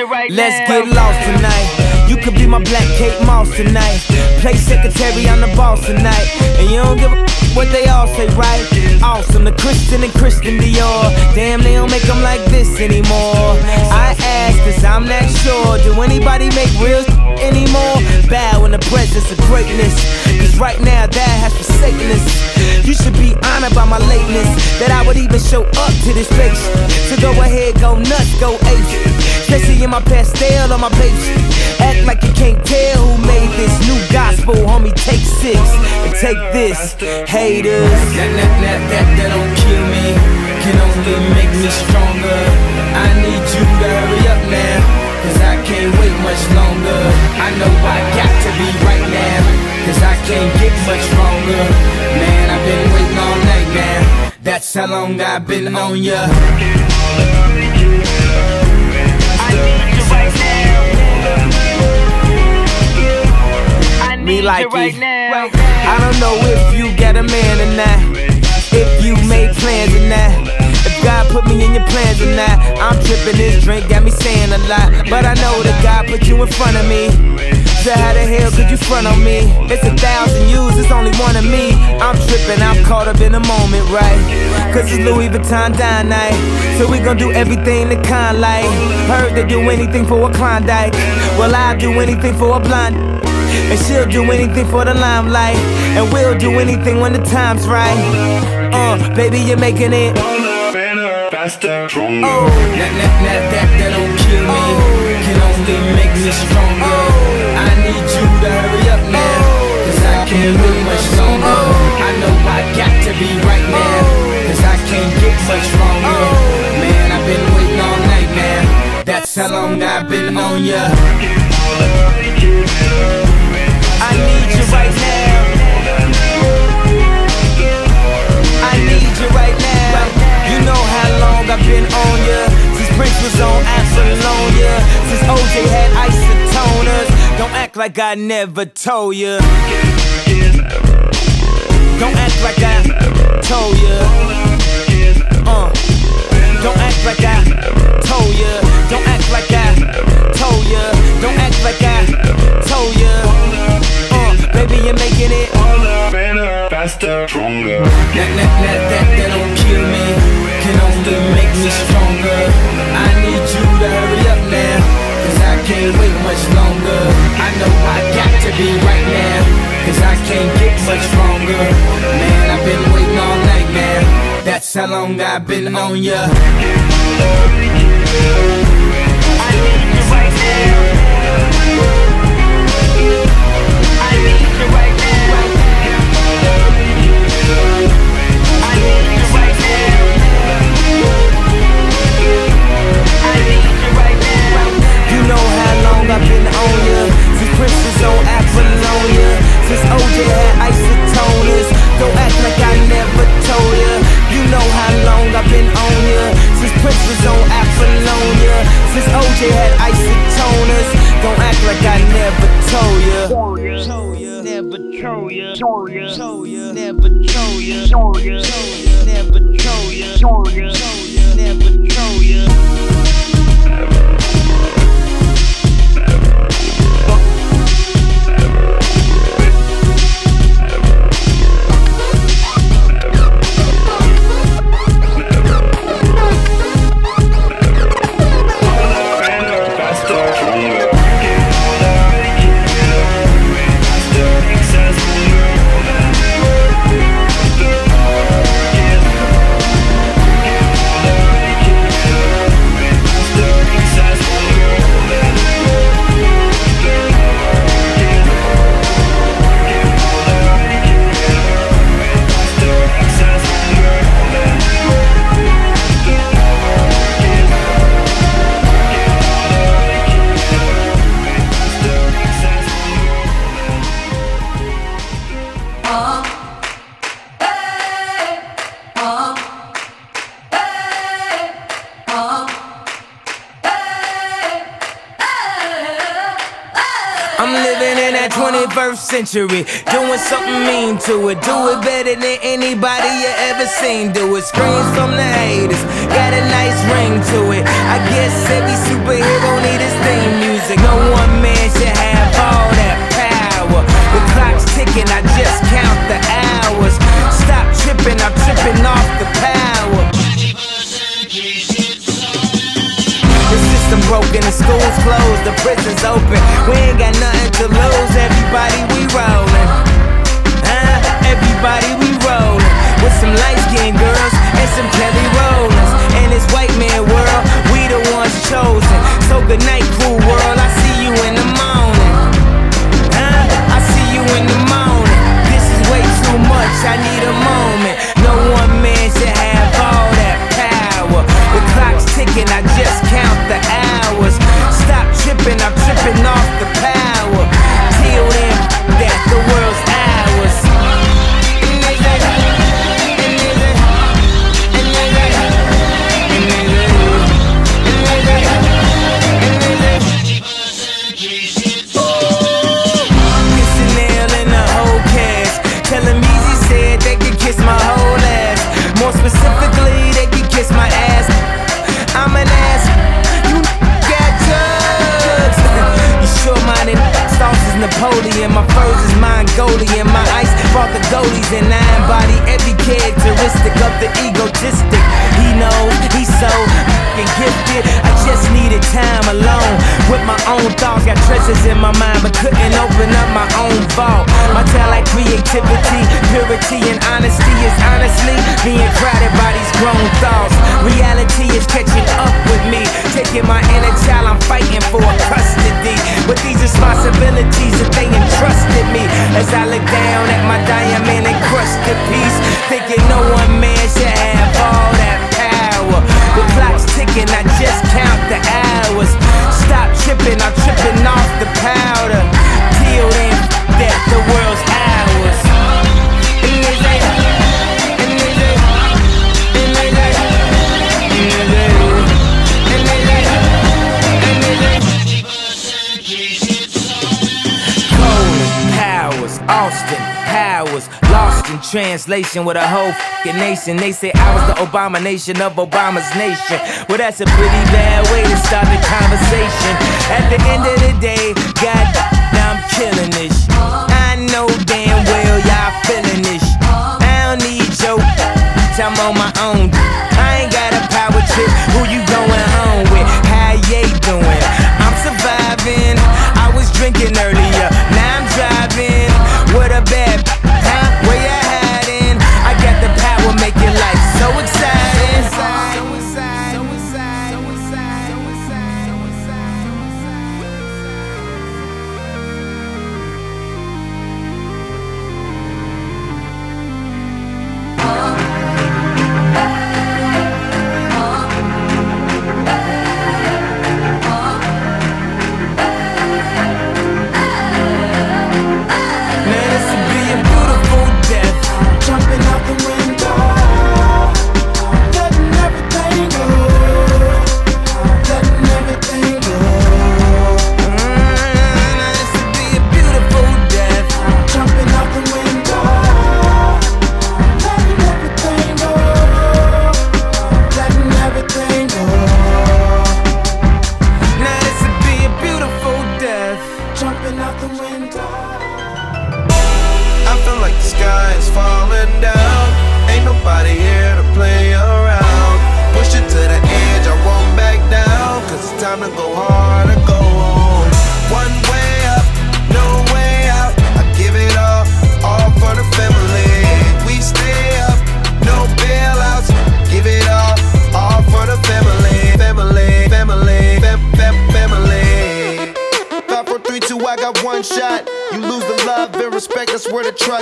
Let's get lost tonight. You could be my black Kate Moss tonight. Play secretary, I'm the boss tonight. And you don't give a what they all say, right? Awesome, the Christian and Christian Dior. Damn, they don't make them like this anymore. I ask, cause I'm not sure. Do anybody make real anymore? Bow in the presence of greatness. Cause right now, that has forsaken us. You should be honored by my lateness. That I would even show up to this place. So go ahead, go nuts, go ape. Especially in my Pastelle on my page. Act like you can't tell who made this new gospel, homie. Take six and take this, haters. That, that, that, that, that don't kill me, can only make me stronger. I need you to hurry up now, cause I can't wait much longer. I know I got to be right now, cause I can't get much stronger. Man, I've been waiting all night now, that's how long I've been on ya. Me like right now. I don't know if you got a man or not. If you made plans or not. If God put me in your plans or not. I'm tripping this drink, got me saying a lot. But I know that God put you in front of me. So how the hell could you front on me? It's a thousand yous, it's only one of me. I'm tripping, I'm caught up in the moment, right? Cause it's Louis Vuitton dine night. So we gon' do everything the kind like. Heard they do anything for a Klondike. Well, I'll do anything for a blind. And she'll do anything for the limelight. And we'll do anything when the time's right. Uh, baby, you're making it. Harder, faster, stronger. Oh, that, that, that, that, that don't kill me. Can only make me stronger. I need you to hurry up now. Cause I can't wait much longer. I know I got to be right now. Cause I can't get much stronger. Man, I've been waiting all night now. That's how long I've been on ya. Been on ya. Since Prince was on Apollonia. Since OJ had isotoners. Don't act like I never told ya. Don't act like I told ya. Uh. Don't act like I told ya. Don't act like I told ya. Don't act like I told ya. Uh, baby, you're making it. Better, faster, stronger. Me stronger. I need you to hurry up now Cause I can't wait much longer. I know I got to be right now Cause I can't get much stronger. Man, I've been waiting all night now That's how long I've been on ya. I need You ya Never told ya I'm living in that 21st century, doing something mean to it. Do it better than anybody you ever seen do it. Screams from the haters, got a nice ring to it. I guess every superhero need his theme music. No one man should have all that power. The clock's ticking, I just count the hours. Stop tripping, I'm tripping off closed, the prison's open. We ain't got nothing to lose. Everybody, we rollin'. Huh? Everybody, we rollin'. With some light skinned girls and some Kelly Rowlands. In this white man world, we the ones chosen. So good night, treasures in my mind, but couldn't open up my own vault. My talent, creativity, purity, and honesty is honestly being crowded by these grown thoughts. Reality is catching up with me, taking my inner child. I'm fighting for custody. With these responsibilities that they entrusted me, as I look down at my diamond encrusted piece, thinking no one man should have all that power. The clock's ticking, I just count Austin, Powers, lost in translation with a whole fucking nation. They say I was the abomination of Obama's nation. Well, that's a pretty bad way to start the conversation. At the end of the day, God, I'm killing this. I know damn well y'all feeling this. I don't need your I'm on my own.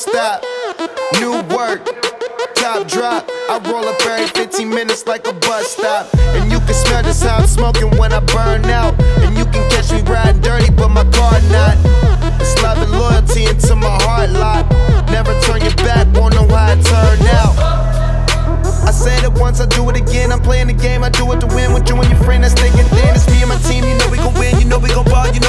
Stop. New work, top drop. I roll up every 15 minutes like a bus stop. And you can smell just how I'm smoking when I burn out. And you can catch me riding dirty, but my car not. It's love and loyalty into my heart lot. Never turn your back, won't know how it turned out. I said it once, I do it again. I'm playing the game, I do it to win. With you and your friend that's thinking, then it's me and my team. You know we gon' win, you know we gon' ball, you